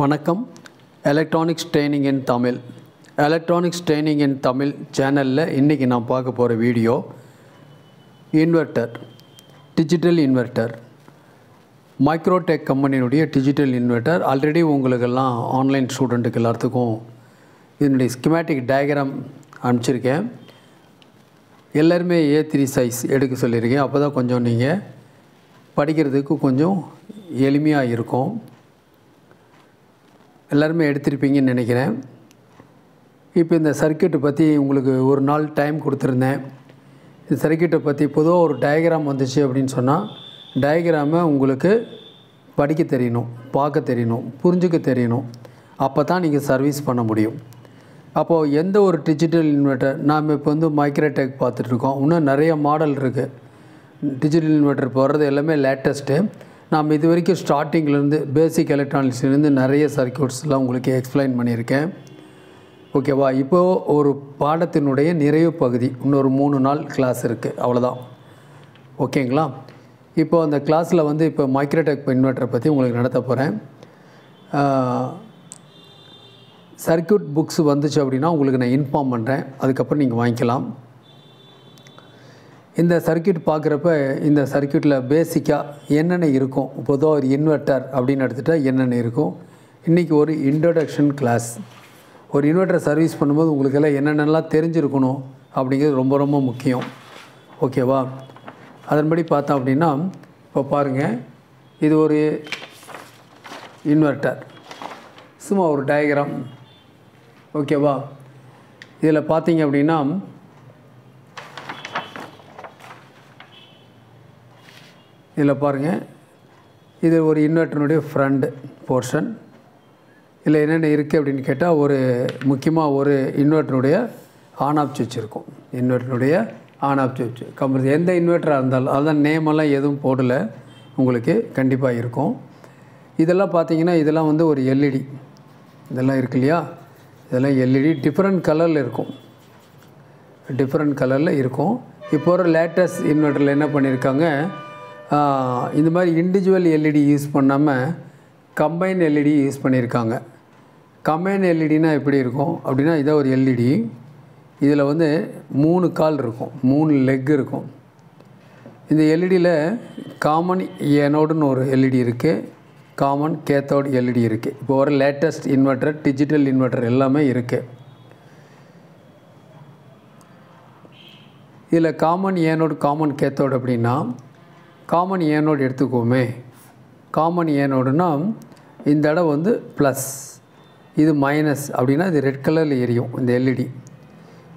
வணக்கம். Electronics training in Tamil electronics training in Tamil சேனலில் இன்றைக்கி நான் பார்க்க போகிற video inverter digital inverter Microtek கம்பெனியினுடைய digital inverter already உங்களுக்கெல்லாம் ஆன்லைன் ஸ்டூடெண்ட்டுக்கு எல்லாத்துக்கும் இதனுடைய ஸ்கிமேட்டிக் டயக்ராம் அனுப்பிச்சிருக்கேன். எல்லாருமே ஏ த்ரீ சைஸ் எடுக்க சொல்லியிருக்கேன். அப்போ தான் கொஞ்சம் நீங்கள் படிக்கிறதுக்கு கொஞ்சம் எளிமையாக இருக்கும். எல்லாருமே எடுத்திருப்பீங்கன்னு நினைக்கிறேன். இப்போ இந்த சர்க்கியூட்டை பற்றி உங்களுக்கு ஒரு நாள் டைம் கொடுத்துருந்தேன். இந்த சர்க்கியூட்டை பற்றி பொதுவாக ஒரு டயக்ராம் வந்துச்சு அப்படின்னு சொன்னால் டயக்ராமை உங்களுக்கு படிக்க தெரியணும் பார்க்க தெரியணும் புரிஞ்சுக்க தெரியணும். அப்போ தான் நீங்கள் சர்வீஸ் பண்ண முடியும். அப்போது எந்த ஒரு டிஜிட்டல் இன்வெர்ட்டர் நாம் இப்போ வந்து மைக்ரோடெக் பார்த்துட்ருக்கோம் இன்னும் நிறைய மாடல் இருக்குது டிஜிட்டல் இன்வெர்ட்டர் போடுறது எல்லாமே லேட்டஸ்ட்டு நாம் இது வரைக்கும் ஸ்டார்டிங்லேருந்து பேசிக் எலக்ட்ரானிக்ஸ்லேருந்து நிறைய சர்க்கியூட்ஸ்லாம் உங்களுக்கு எக்ஸ்பிளைன் பண்ணியிருக்கேன். ஓகேவா? இப்போது ஒரு பாடத்தினுடைய நிறைவு பகுதி இன்னொரு மூணு நாள் கிளாஸ் இருக்குது அவ்வளோதான் ஓகேங்களா? இப்போ அந்த கிளாஸில் வந்து இப்போ மைக்ரோடெக் இன்வெர்ட்டரை பற்றி உங்களுக்கு நடத்த போகிறேன் சர்க்கியூட் புக்ஸ் வந்துச்சு அப்படின்னா உங்களுக்கு நான் இன்ஃபார்ம் பண்ணுறேன் அதுக்கப்புறம் நீங்கள் வாங்கிக்கலாம். இந்த சர்க்கியூட் பார்க்குறப்ப இந்த சர்க்கியூட்டில் பேசிக்காக என்னென்ன இருக்கும்? பொதுவாக ஒரு இன்வெர்ட்டர் அப்படின்னு எடுத்துகிட்டா என்னென்ன இருக்கும்? இன்றைக்கி ஒரு இன்ட்ரடக்ஷன் கிளாஸ் ஒரு இன்வெர்ட்டர் சர்வீஸ் பண்ணும்போது உங்களுக்கெல்லாம் என்னென்னலாம் தெரிஞ்சிருக்கணும் அப்படிங்கிறது ரொம்ப ரொம்ப முக்கியம். ஓகேவா அதன்படி பார்த்தோம் அப்படின்னா இப்போ பாருங்கள் இது ஒரு இன்வெர்ட்டர் சும்மா ஒரு டயக்ராம் ஓகேவா இதில் பார்த்தீங்க அப்படின்னா இதில் பாருங்கள் இது ஒரு இன்வெர்ட்டருடைய ஃப்ரண்ட் போர்ஷன் இதில் என்னென்ன இருக்குது அப்படின்னு கேட்டால் ஒரு முக்கியமாக ஒரு இன்வெர்டருடைய ஆன் ஆஃப் சுவிட்ச் இருக்கும். இன்வெர்டருடைய ஆன் ஆஃப் சுவிட்ச் கம்பல்சரி எந்த இன்வெர்ட்டராக இருந்தாலும் அதான் நேமெல்லாம் எதுவும் போடலை. உங்களுக்கு கண்டிப்பாக இருக்கும். இதெல்லாம் பார்த்தீங்கன்னா இதெல்லாம் வந்து ஒரு எல்இடி இதெல்லாம் இருக்கு இல்லையா? இதெல்லாம் எல்இடி டிஃப்ரெண்ட் கலரில் இருக்கும். டிஃப்ரெண்ட் கலரில் இருக்கும். இப்போ ஒரு லேட்டஸ்ட் இன்வெர்ட்டரில் என்ன பண்ணியிருக்காங்க இந்த மாதிரி இண்டிவிஜுவல் எல்இடி யூஸ் பண்ணாமல் கம்பைன் எல்இடி யூஸ் பண்ணியிருக்காங்க. கம்பைன் எல்இடினா எப்படி இருக்கும்? அப்படின்னா இதான் ஒரு எல்இடி இதில் வந்து மூணு கால் இருக்கும். மூணு லெக் இருக்கும். இந்த எல்இடியில் காமன் ஏனோடுன்னு ஒரு எல்இடி இருக்குது காமன் கேத்தோடு எல்இடி இருக்குது இப்போ ஒரு லேட்டஸ்ட் இன்வெர்ட்டர் டிஜிட்டல் இன்வெர்ட்டர் எல்லாமே இருக்குது இதில் காமன் ஏனோடு காமன் கேத்தோடு அப்படின்னா காமன் ஏனோடு எடுத்துக்கோமே. காமன் ஏனோடுனா இந்த இடம் வந்து ப்ளஸ் இது மைனஸ் அப்படின்னா இது ரெட் கலரில் எரியும் இந்த எல்இடி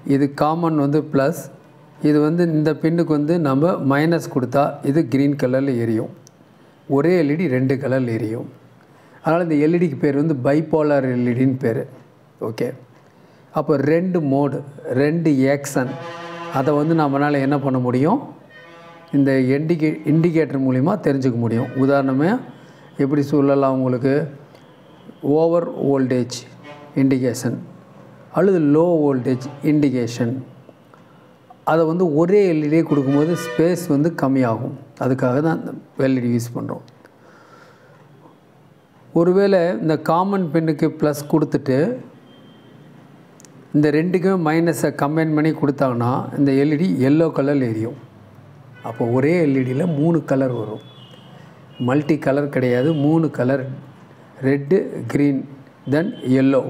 இது காமன் வந்து ப்ளஸ் இது வந்து இந்த பின்னுக்கு வந்து நம்ம மைனஸ் கொடுத்தா இது க்ரீன் கலரில் எரியும். ஒரே எல்இடி ரெண்டு கலரில் எரியும். அதனால் இந்த எல்இடிக்கு பேர் வந்து பைபோலார் எல்இடின்னு பேர். ஓகே அப்போ ரெண்டு மோடு ரெண்டு ஏக்ஷன் அதை வந்து நம்மளால் என்ன பண்ண முடியும்? இந்த இண்டிகே இண்டிகேட்டர் மூலிமா தெரிஞ்சுக்க முடியும். உதாரணமே எப்படி சொல்லலாம் உங்களுக்கு? ஓவர் ஓல்டேஜ் இண்டிகேஷன் அல்லது லோ வோல்டேஜ் இண்டிகேஷன் அதை வந்து ஒரே எல்இடியே கொடுக்கும்போது ஸ்பேஸ் வந்து கம்மியாகும். அதுக்காக தான் அந்த எல்இடி யூஸ் பண்ணுறோம் ஒருவேளை இந்த காமன் பெண்ணுக்கு ப்ளஸ் கொடுத்துட்டு இந்த ரெண்டுக்குமே மைனஸை கம்பைன் பண்ணி கொடுத்தாங்கன்னா இந்த எல்இடி எல்லோ கலரில் எரியும். அப்போ ஒரே எல்இடியில் மூணு கலர் வரும். மல்டி கலர் கிடையாது மூணு colour. Red green then yellow.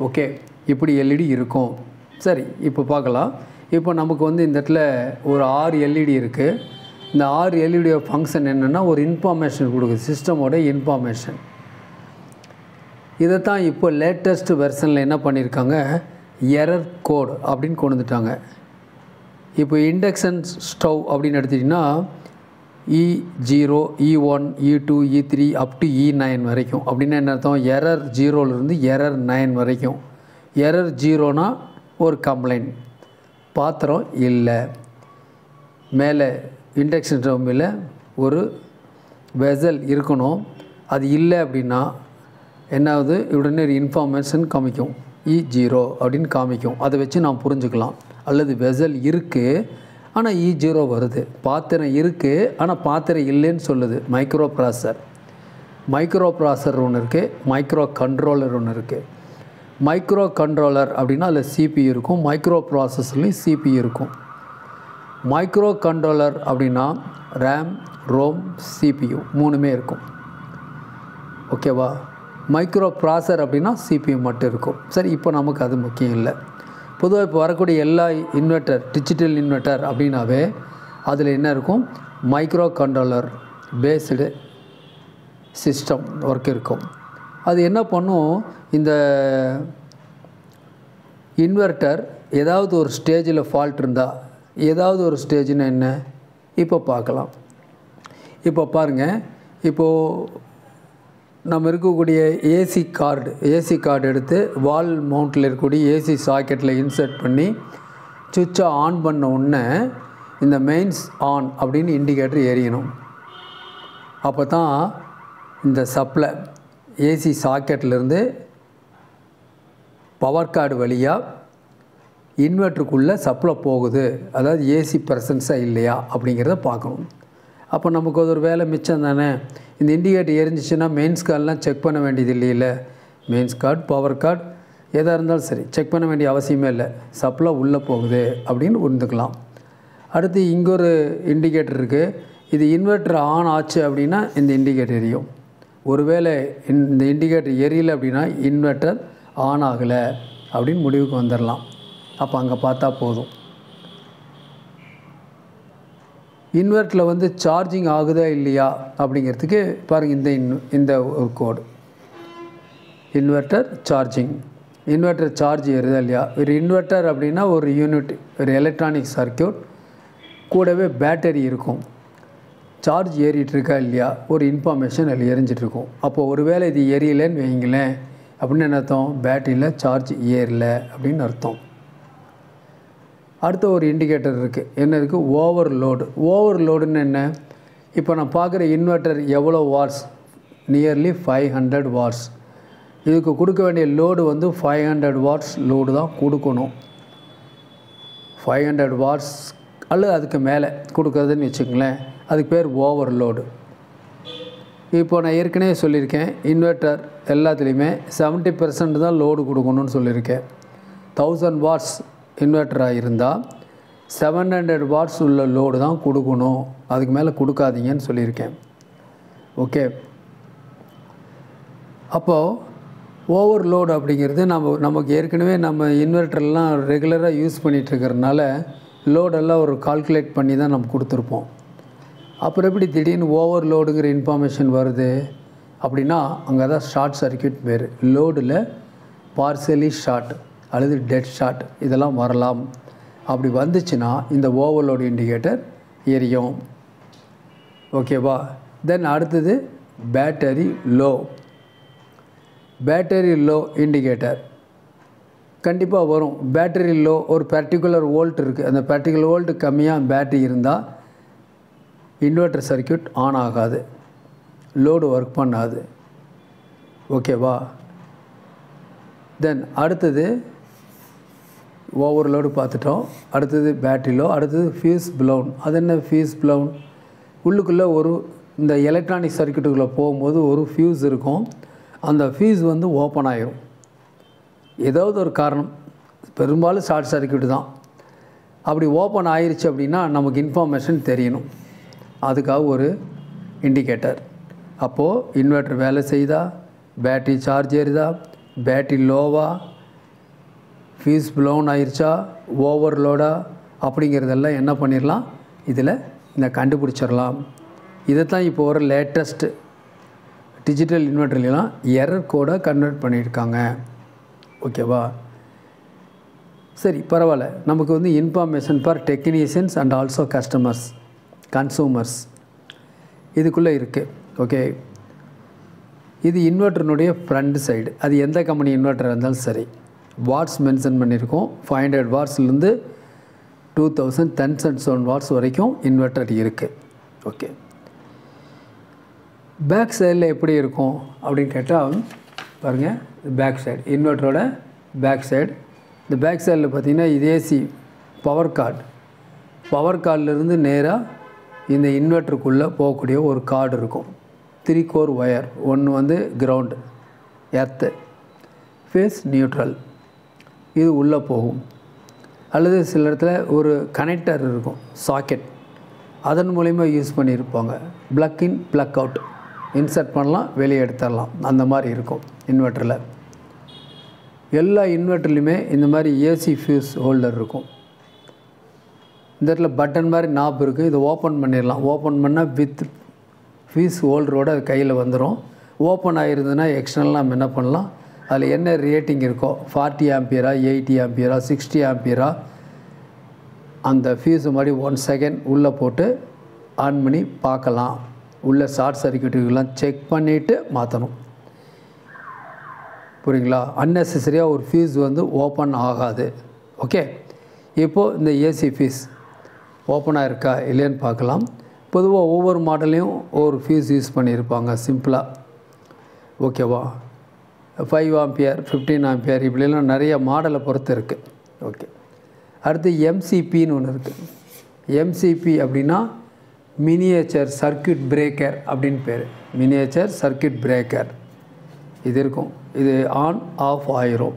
Okay இப்படி எல்இடி இருக்கும். சரி இப்போ பார்க்கலாம். இப்போ நமக்கு வந்து இந்த இடத்துல ஒரு ஆறு எல்இடி இருக்குது இந்த ஆறு எல்இடியோட ஃபங்க்ஷன் என்னென்னா ஒரு இன்ஃபார்மேஷன் கொடுக்குது சிஸ்டமோட இன்ஃபார்மேஷன் இதை தான் இப்போ லேட்டஸ்ட் வெர்ஷனில் என்ன பண்ணியிருக்காங்க எரர் கோடு அப்படின்னு கொண்டு வந்துட்டாங்க. இப்போ இண்டக்ஷன் ஸ்டவ் அப்படின்னு எடுத்திட்டிங்கன்னா E zero E one E two E three up to E nine வரைக்கும். அப்படின்னா என்ன அர்த்தம்? எரர் ஜீரோலேருந்து எரர் நைன் வரைக்கும். எரர் ஜீரோனா ஒரு கம்ப்ளைண்ட் பாத்திரம் இல்லை. மேலே இண்டக்ஷன் ஸ்டவ் மேலே ஒரு வெசல் இருக்கணும். அது இல்லை அப்படின்னா என்னாவது உடனே ஒரு இன்ஃபார்மேஷன் காமிக்கும். E இ ஜீரோ அப்படின்னு காமிக்கும். அதை வச்சு நாம் புரிஞ்சுக்கலாம். அல்லது வெசல் இருக்குது ஆனால் இ e ஜீரோ வருது. பாத்திரம் இருக்குது ஆனால் பாத்திரம் இல்லைன்னு சொல்லுது. மைக்ரோ ப்ராசர் மைக்ரோ ப்ராசர் ஒன்று இருக்குது மைக்ரோ கண்ட்ரோலர் ஒன்று இருக்குது மைக்ரோ கண்ட்ரோலர் அப்படின்னா அதில் சிபி இருக்கும் மைக்ரோ ப்ராசஸர்லேயும் சிபி இருக்கும் மைக்ரோ கண்ட்ரோலர் அப்படின்னா ரேம் ரோம் சிபியு மூணுமே இருக்கும். ஓகேவா மைக்ரோ ப்ராசர் அப்படின்னா சிபியு மட்டும் இருக்கும். சரி இப்போ நமக்கு அது முக்கியம் இல்லை. பொதுவாக இப்போ வரக்கூடிய எல்லா இன்வெர்ட்டர் டிஜிட்டல் இன்வெர்ட்டர் அப்படின்னாவே அதில் என்ன இருக்கும்? Micro controller based system work இருக்கும். அது என்ன பண்ணும்? இந்த இன்வெர்ட்டர் ஏதாவது ஒரு ஸ்டேஜில் ஃபால்ட் இருந்தால் ஏதாவது ஒரு ஸ்டேஜ்னு என்ன? இப்போ பார்க்கலாம். இப்போ பாருங்கள் இப்போது நம்ம இருக்கக்கூடிய ஏசி கார்டு ஏசி கார்டு எடுத்து வால் மவுண்ட்டில் இருக்கக்கூடிய ஏசி சாக்கெட்டில் இன்சர்ட் பண்ணி சுவிட்சை ஆன் பண்ண உடனே இந்த மெயின்ஸ் ஆன் அப்படின்னு இண்டிகேட்டர் எரியணும் அப்போ தான் இந்த சப்ளை ஏசி சாக்கெட்லேருந்து பவர் கார்டு வழியாக இன்வெர்ட்டருக்குள்ளே சப்ளை போகுது. அதாவது ஏசி ப்ரெசன்ஸாக இல்லையா அப்படிங்கிறத பார்க்கணும். அப்போ நமக்கு அது ஒரு வேலை மிச்சம் தானே? இந்த இண்டிகேட்டர் எரிஞ்சிச்சுன்னா மெயின்ஸ் கார்டெலாம் செக் பண்ண வேண்டியது இல்லையில? மெயின்ஸ் கார்டு பவர் கார்டு எதாக இருந்தாலும் சரி செக் பண்ண வேண்டிய அவசியமே இல்லை. சப்ளை உள்ளே போகுது அப்படின்னு உருந்துக்கலாம் அடுத்து இங்கே ஒரு இண்டிகேட்டர் இருக்குது இது இன்வெர்ட்டர் ஆன் ஆச்சு அப்படின்னா இந்த இண்டிகேட்டர் எரியும். ஒருவேளை இந்த இண்டிகேட்டர் எரியலை அப்படின்னா இன்வெர்ட்டர் ஆன் ஆகலை அப்படின்னு முடிவுக்கு வந்துடலாம் அப்போ அங்கே பார்த்தா போதும். இன்வெர்ட்டில் வந்து சார்ஜிங் ஆகுதா இல்லையா அப்படிங்கிறதுக்கு பாருங்கள் இந்த இன் இந்த ஒரு code. Inverter charging. Inverter charge ஏறுதா இல்லையா? ஒரு இன்வெர்ட்டர் அப்படின்னா ஒரு யூனிட் ஒரு எலக்ட்ரானிக் சர்க்கியூட் கூடவே பேட்டரி இருக்கும். சார்ஜ் ஏறிட்டுருக்கா இல்லையா? ஒரு இன்ஃபர்மேஷன் அதில் எரிஞ்சிட்ருக்கும் அப்போது ஒருவேளை இது எரியலைன்னு வைங்களேன் அப்படின்னு என்ன அர்த்தம்? பேட்டரியில் சார்ஜ் ஏறல அப்படின்னு அர்த்தம். அடுத்த ஒரு இண்டிகேட்டர் இருக்குது என்ன இருக்குது ஓவர்லோடு ஓவர்லோடுன்னு என்ன? இப்போ நான் பார்க்குற இன்வெர்ட்டர் எவ்வளோ watts nearly five hundred watts இதுக்கு கொடுக்க வேண்டிய லோடு வந்து ஃபைவ் ஹண்ட்ரட் வாட்ஸ் லோடு தான் கொடுக்கணும். ஃபைவ் ஹண்ட்ரட் வாட்ஸ் அல்லது அதுக்கு மேலே கொடுக்குறதுன்னு வச்சுக்கங்களேன். அதுக்கு பேர் ஓவர்லோடு இப்போ நான் ஏற்கனவே சொல்லியிருக்கேன் இன்வெர்ட்டர் எல்லாத்துலேயுமே செவன்ட்டி பர்சன்ட் தான் லோடு கொடுக்கணும்னு சொல்லியிருக்கேன். தௌசண்ட் வாட்ஸ் இன்வெர்ட்டராக இருந்தால் செவன் ஹண்ட்ரட் வாட்ஸ் உள்ள லோடு தான் கொடுக்கணும். அதுக்கு மேலே கொடுக்காதீங்கன்னு சொல்லியிருக்கேன். ஓகே அப்போது ஓவர் லோடு அப்படிங்கிறது நம்ம நமக்கு ஏற்கனவே நம்ம இன்வெர்ட்டர்லாம் ரெகுலராக யூஸ் பண்ணிகிட்ருக்கறனால லோடெல்லாம் ஒரு கால்குலேட் பண்ணி தான் நம்ம கொடுத்துருப்போம். அப்புறம் எப்படி திடீர்னு ஓவர் லோடுங்கிற இன்ஃபர்மேஷன் வருது? அப்படின்னா அங்கே தான் ஷார்ட் சர்க்கியூட் பேர் லோடில் பார்சலி ஷார்ட் அல்லது டெட் ஷாட் இதெல்லாம் வரலாம். அப்படி வந்துச்சுன்னா இந்த ஓவர்லோடு இண்டிகேட்டர் எரியும். ஓகேவா தென் அடுத்தது battery low battery low indicator கண்டிப்பாக வரும். பேட்டரி லோ ஒரு பர்டிகுலர் வோல்ட் இருக்குது அந்த பர்டிகுலர் வோல்ட் கம்மியாக பேட்டரி இருந்தால் இன்வெர்டர் சர்க்கியூட் ஆன் ஆகாது. லோடு ஒர்க் பண்ணாது. ஓகேவா தென் அடுத்தது ஓவர்லோடு பார்த்துட்டோம். அடுத்தது பேட்டரி லோ அடுத்தது ஃபியூஸ் ப்ளவுன் அது என்ன ஃபியூஸ் ப்ளவுன் உள்ளுக்குள்ளே ஒரு இந்த எலக்ட்ரானிக் சர்க்கியூட்டுக்குள்ளே போகும்போது ஒரு ஃபியூஸ் இருக்கும். அந்த ஃபியூஸ் வந்து ஓப்பன் ஆகிரும் ஏதாவது ஒரு காரணம். பெரும்பாலும் ஷார்ட் சர்க்கியூட் தான். அப்படி ஓப்பன் ஆயிடுச்சு அப்படின்னா நமக்கு இன்ஃபர்மேஷன் தெரியணும். அதுக்காக ஒரு இண்டிகேட்டர் அப்போது இன்வெர்ட்டர் வேலை செய்தா? பேட்டரி சார்ஜ் ஏறுதா? பேட்டரி லோவாக ஃபீஸ் ப்ளவுன் ஆயிடுச்சா ஓவர்லோடா அப்படிங்கிறதெல்லாம் என்ன பண்ணிடலாம் இதில் இந்த கண்டுபிடிச்சிடலாம் இதைத்தான் இப்போ ஒரு லேட்டஸ்ட்டு டிஜிட்டல் இன்வெர்ட்டர்லாம் எரர் கோடை கன்வெர்ட் பண்ணியிருக்காங்க ஓகேவா? சரி பரவாயில்ல. நமக்கு வந்து information for technicians and also customers consumers இதுக்குள்ளே இருக்குது ஓகே. இது இன்வெர்டர்னுடைய ஃப்ரண்ட் சைடு அது எந்த கம்பெனி இன்வெர்டர் இருந்தாலும் சரி. வாட்ஸ் மென்ஷன் பண்ணியிருக்கோம். Five hundred வாட்ஸ்லேருந்து two thousand ten and seven watts வரைக்கும் இன்வெர்ட்டர் இருக்குது ஓகே பேக் சைடில் எப்படி இருக்கும் அப்படின்னு கேட்டால் பாருங்கள் பேக் சைடு இன்வெர்ட்டரோட பேக் சைடு இந்த பேக் சைடில் பார்த்தீங்கன்னா இது ஏசி பவர் கார்டு பவர் கார்டிலிருந்து நேராக இந்த இன்வெர்ட்டருக்குள்ளே போகக்கூடிய ஒரு கார்டு இருக்கும். த்ரீ கோர் ஒயர் ஒன்று வந்து கிரவுண்டு எர்த்து ஃபேஸ் நியூட்ரல் இது உள்ளே போகும். அல்லது சில இடத்துல ஒரு கனெக்டர் இருக்கும் சாக்கெட் அதன் மூலிமா யூஸ் பண்ணியிருப்பாங்க. Plug in plug out insert பண்ணலாம் வெளியே எடுத்துடலாம். அந்த மாதிரி இருக்கும் இன்வெர்ட்டரில் எல்லா இன்வெர்ட்டர்லையுமே இந்த மாதிரி ஏசி ஃபியூஸ் ஹோல்டர் இருக்கும். இந்த இடத்துல பட்டன் மாதிரி நாப் இருக்குது இதை ஓப்பன் பண்ணிடலாம். ஓப்பன் பண்ணால் வித் ஃபீஸ் ஹோல்டரோடு அது கையில் வந்துடும் ஓப்பன் ஆகிருந்ததுன்னா எக்ஸ்டர்னலாக நம்ம என்ன பண்ணலாம்? அதில் என்ன ரேட்டிங் இருக்கோ ஃபார்ட்டி ஆம்பியரா எயிட்டி ஆம்பியரா சிக்ஸ்டி ஆம்பியரா அந்த ஃபியூஸ் மாதிரி ஒன் செகண்ட் உள்ளே போட்டு ஆன் பண்ணி பார்க்கலாம். உள்ள ஷார்ட் சர்க்கியூட்டுக்கெல்லாம் செக் பண்ணிவிட்டு மாற்றணும் புரியுங்களா? அன்னெசரியாக ஒரு ஃபீஸ் வந்து ஓப்பன் ஆகாது. ஓகே இப்போது இந்த ஏசி ஃபீஸ் ஓப்பனாக இருக்கா இல்லைன்னு பார்க்கலாம். பொதுவாக ஒவ்வொரு மாடல்லையும் ஒவ்வொரு ஃபீஸ் யூஸ் பண்ணியிருப்பாங்க சிம்பிளாக ஓகேவா ஃபைவ் ஆம்பியர் ஃபிஃப்டீன் ஆம்பியர் இப்படிலாம் நிறைய மாடலை பொறுத்து இருக்குது ஓகே அடுத்து எம்சிபின்னு ஒன்று இருக்குது எம்சிபி அப்படின்னா மினியேச்சர் சர்க்கியூட் பிரேக்கர் அப்படின்னு பேர். மினியேச்சர் சர்க்கியூட் பிரேக்கர் இது இருக்கும். இது ஆன் ஆஃப் ஆயிரும்.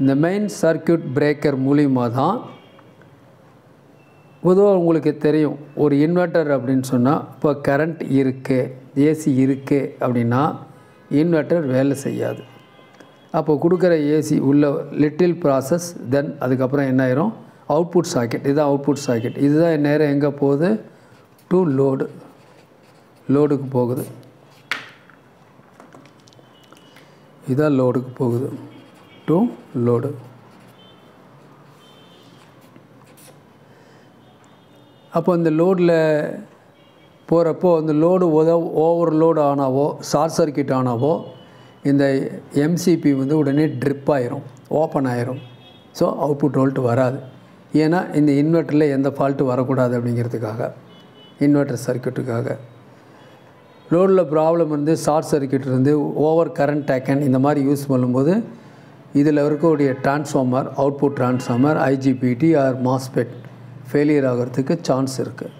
இந்த மெயின் சர்க்கியூட் பிரேக்கர் மூலிமா தான் பொதுவாக உங்களுக்கு தெரியும். ஒரு இன்வெர்ட்டர் அப்படின்னு சொன்னால் இப்போ கரண்ட் இருக்குது ஏசி இருக்குது அப்படின்னா இன்வெர்ட்டர் வேலை செய்யாது. அப்போ கொடுக்குற ஏசி உள்ள லிட்டில் ப்ராசஸ் தென் அதுக்கப்புறம் என்ன ஆயிரும்? அவுட்புட் சாக்கெட் இதுதான் அவுட்புட் சாக்கெட் இதுதான் நேரம் எங்கே போகுது? டு லோடு லோடுக்கு போகுது. இதான் லோடுக்கு போகுது. டு லோடு அப்போ இந்த லோடில் போகிறப்போ அந்த லோடு உத ஓவர் லோடு ஆனாவோ ஷார்ட் சர்க்கியூட் ஆனாவோ இந்த எம்சிபி வந்து உடனே ட்ரிப் ஆயிரும் ஓப்பன் ஆயிரும். ஸோ அவுட்புட் வோல்ட் வராது. ஏன்னா இந்த இன்வெர்ட்டரில் எந்த ஃபால்ட்டு வரக்கூடாது அப்படிங்கிறதுக்காக இன்வெர்ட்டர் சர்க்கியூட்டுக்காக லோடில் ப்ராப்ளம் இருந்து ஷார்ட் சர்க்கியூட் இருந்து ஓவர் கரண்ட் டேக்கன் இந்த மாதிரி யூஸ் பண்ணும்போது இதில் இருக்கக்கூடிய transformer output transformer IGBT or MOSFET failure ஆகிறதுக்கு சான்ஸ் இருக்குது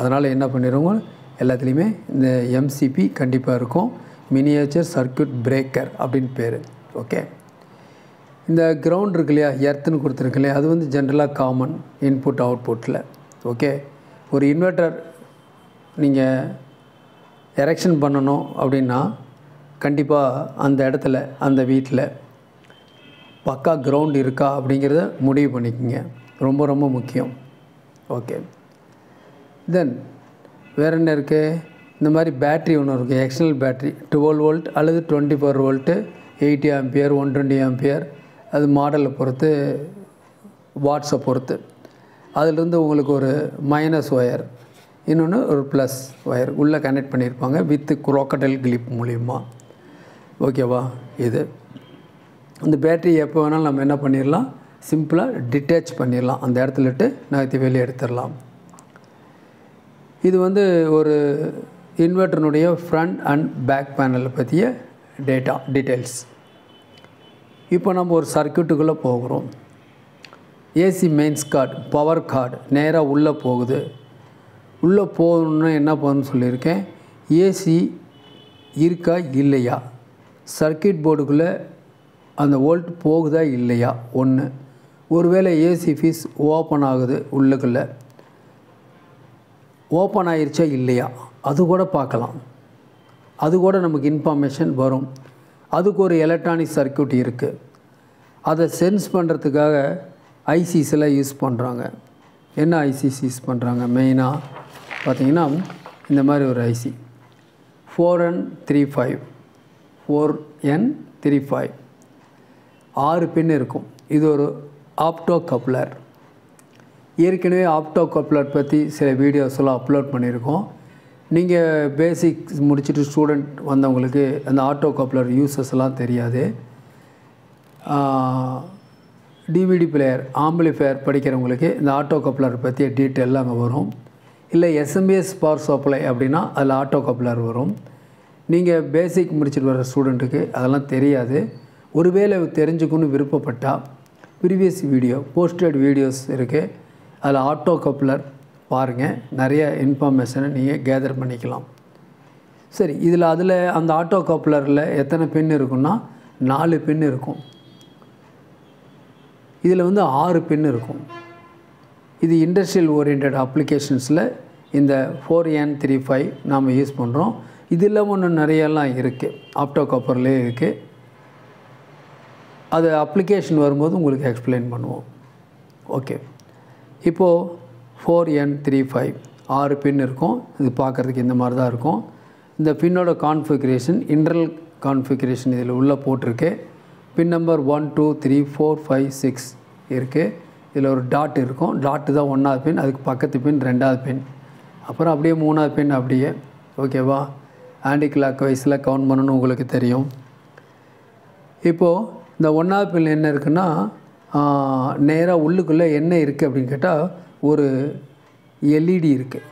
அதனால் என்ன பண்ணிடுவோங்க எல்லாத்துலேயுமே இந்த எம்சிபி கண்டிப்பாக இருக்கும். மினியேச்சர் சர்க்கியூட் பிரேக்கர் அப்படின்னு பேர். ஓகே இந்த கிரவுண்ட் இருக்கு இல்லையா? எர்த்துன்னு கொடுத்துருக்கு இல்லையா? அது வந்து ஜென்ரலாக காமன் இன்புட் அவுட்புட்டில் ஓகே ஒரு இன்வெர்ட்டர் நீங்கள் எரெக்ஷன் பண்ணணும் அப்படின்னா கண்டிப்பாக அந்த இடத்துல அந்த வீட்டில் பக்கா கிரவுண்ட் இருக்கா அப்படிங்கிறத முடிவு பண்ணிக்கோங்க. ரொம்ப ரொம்ப முக்கியம். ஓகே தென் வேறு என்ன இருக்குது இந்த மாதிரி பேட்ரி ஒன்று இருக்குது எக்ஸ்டர்னல் பேட்ரி டுவெல் வோல்ட் அல்லது twenty four volt eighty ampere one twenty ampere அது மாடலை பொறுத்து வாட்ஸை பொறுத்து. அதிலிருந்து உங்களுக்கு ஒரு மைனஸ் ஒயர் இன்னொன்று ஒரு ப்ளஸ் ஒயர் உள்ளே கனெக்ட் பண்ணியிருப்பாங்க வித்து குரோக்கடல் கிளிப் மூலிமா ஓகேவா இது. இந்த பேட்ரி எப்போ வேணாலும் நம்ம என்ன பண்ணிடலாம் சிம்பிளாக டிட்டேச் பண்ணிடலாம் அந்த இடத்துலட்டு நகர்த்தி வெளியே எடுத்துடலாம் இது வந்து ஒரு இன்வெர்ட்டர்னுடைய ஃப்ரண்ட் அண்ட் பேக் பேனலை பற்றிய டேட்டா டீட்டெயில்ஸ் இப்போ நம்ம ஒரு சர்க்கியூட்டுக்குள்ளே போகிறோம். AC mains cord power cord நேராக உள்ளே போகுது. உள்ளே போகணுன்னா என்ன பண்ணணும்னு சொல்லியிருக்கேன். ஏசி இருக்கா இல்லையா? சர்க்கியூட் போர்டுக்குள்ளே அந்த வோல்ட் போகுதா இல்லையா? ஒன்று ஒருவேளை ஏசி ஃபீஸ் ஓப்பன் ஆகுது உள்ளுக்குள்ளே. ஓப்பன் ஆயிடுச்சா இல்லையா? அது கூட பார்க்கலாம். அது கூட நமக்கு இன்ஃபர்மேஷன் வரும். அதுக்கு ஒரு எலக்ட்ரானிக் சர்க்கியூட் இருக்குது அதை சென்ஸ் பண்ணுறதுக்காக ஐசிஸில் யூஸ் பண்ணுறாங்க என்ன ஐசிஸ் யூஸ் பண்ணுறாங்க மெயினாக பார்த்தீங்கன்னா இந்த மாதிரி ஒரு IC four N three five four N three five ஆறு பின் இருக்கும். இது ஒரு ஆப்டோ கப்ளர் ஏற்கனவே ஆப்டோ கப்ளர் பற்றி சில வீடியோஸ்லாம் அப்லோட் பண்ணியிருக்கோம். நீங்கள் பேசிக்ஸ் முடிச்சுட்டு ஸ்டூடெண்ட் வந்தவங்களுக்கு அந்த ஆட்டோ கப்ளர் யூசஸ் எல்லாம் தெரியாது. டிவிடி பிளேயர் ஆம்பிளிஃபையர் படிக்கிறவங்களுக்கு இந்த ஆட்டோ கப்ளர் பற்றிய டீட்டெயில் அங்கே வரும். இல்லை எஸ்எம்பிஎஸ் பவர் சப்ளை அப்படின்னா அதில் ஆட்டோ கப்ளர் வரும். நீங்கள் பேசிக் முடிச்சுட்டு வர ஸ்டூடெண்ட்டுக்கு அதெல்லாம் தெரியாது. ஒருவேளை தெரிஞ்சுக்கணும்னு விருப்பப்பட்டால் ப்ரீவியஸ் வீடியோ போஸ்டட் வீடியோஸ் இருக்குது அதில் ஆட்டோ கப்ளர் பாருங்கள் நிறைய இன்ஃபர்மேஷனை நீங்கள் கேதர் பண்ணிக்கலாம். சரி இதில் அதில் அந்த ஆட்டோ கப்ளரில் எத்தனை பெண் இருக்குன்னா நாலு பெண் இருக்கும். இதில் வந்து ஆறு பெண் இருக்கும். இது இண்டஸ்ட்ரியல் ஓரியன்ட் அப்ளிகேஷன்ஸில் இந்த ஃபோர் என் த்ரீ ஃபைவ் நாம் யூஸ் பண்ணுறோம் இதில் ஒன்று நிறையெல்லாம் இருக்குது ஆப்டோ காப்பர்லேயே இருக்குது அது அப்ளிகேஷன் வரும்போது உங்களுக்கு எக்ஸ்பிளைன் பண்ணுவோம். ஓகே இப்போது ஃபோர் என் த்ரீ ஃபைவ் ஆறு பின் இருக்கும். இது பார்க்குறதுக்கு இந்த மாதிரி தான் இருக்கும். இந்த பின்னோட கான்ஃபிகரேஷன் இன்டர்னல் கான்ஃபிகரேஷன் இதில் உள்ளே போட்டிருக்கு. Pin number one two three four five six இருக்குது இதில் ஒரு டாட் இருக்கும். டாட்டு தான் ஒன்றாவது பின் அதுக்கு பக்கத்து பின் ரெண்டாவது பின் அப்புறம் அப்படியே மூணாவது பின் அப்படியே ஓகேவா ஆன்டி கிளாக் வைஸில் கவுண்ட் பண்ணணும்னு உங்களுக்கு தெரியும். இப்போது இந்த ஒன்றாவது பின் என்ன இருக்குன்னா நேராக உள்ளுக்குள்ளே என்ன இருக்குது அப்படின்னு கேட்டால் ஒரு எல்இடி இருக்குது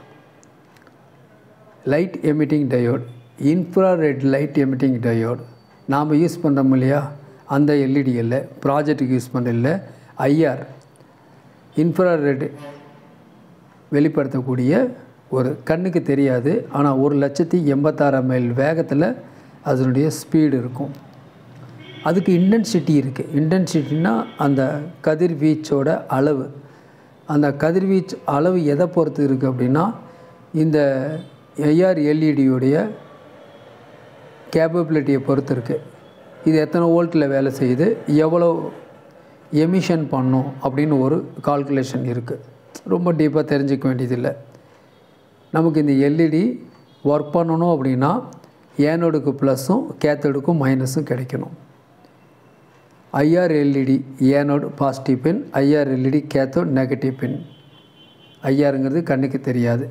light emitting diode infrared light emitting diode நாம் யூஸ் பண்ணுறோம் இல்லையா? அந்த எல்இடி இல்லை ப்ராஜெக்ட்டுக்கு யூஸ் பண்ண இல்லை ஐஆர் இன்ஃப்ராரெட் வெளிப்படுத்தக்கூடிய ஒரு கண்ணுக்கு தெரியாது ஆனால் ஒரு லட்சத்தி எண்பத்தாறாம் மைல் வேகத்தில் அதனுடைய ஸ்பீடு இருக்கும். அதுக்கு இன்டென்சிட்டி இருக்குது இன்டென்சிட்டினா அந்த கதிர்வீச்சோட அளவு. அந்த கதிர்வீச்சு அளவு எதை பொறுத்து இருக்குது அப்படின்னா இந்த ஐஆர் எல்இடியுடைய கேப்பபிலிட்டியை பொறுத்து இருக்குது இது எத்தனை வோல்ட்டில் வேலை செய்யுது? எவ்வளோ எமிஷன் பண்ணும் அப்படின்னு ஒரு கால்குலேஷன் இருக்குது ரொம்ப டீப்பாக தெரிஞ்சிக்க வேண்டியதில்லை. நமக்கு இந்த எல்இடி ஒர்க் பண்ணணும் அப்படின்னா ஏனோடுக்கு ப்ளஸ்ஸும் கேத்தோடுக்கும் மைனஸும் கிடைக்கணும். IR LED anode positive pin IR LED cathode negative pin ஐஆருங்கிறது கண்ணுக்கு தெரியாது.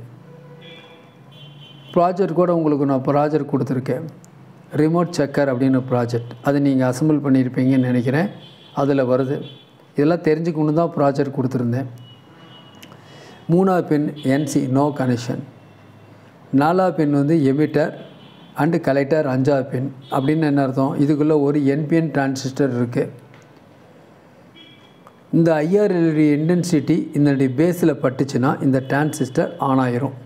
ப்ராஜெக்ட் கூட உங்களுக்கு நான் ப்ராஜெக்ட் கொடுத்துருக்கேன். ரிமோட் செக்கர் அப்படின்னு ப்ராஜெக்ட் அதை நீங்கள் அசம்பிள் பண்ணியிருப்பீங்கன்னு நினைக்கிறேன். அதில் வருது. இதெல்லாம் தெரிஞ்சுக்கொண்டு தான் ப்ராஜெக்ட் கொடுத்துருந்தேன். மூணாவது பின் என்சி நோ கனெக்ஷன் நாலாவது பின் வந்து எமிட்டர் அண்டு கலெக்டர் அஞ்சாவது பின் அப்படின்னு என்ன அர்த்தம் இதுக்குள்ளே ஒரு என்பிஎன் டிரான்சிஸ்டர் இருக்குது இந்த ஐஆர்எல்டி இன்டென்சிட்டி இதனுடைய பேஸில் பட்டுச்சுன்னா இந்த டிரான்சிஸ்டர் ஆன் ஆயிரும்